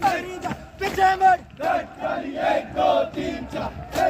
मेरी मेरी पीछे में एक दो तीन चार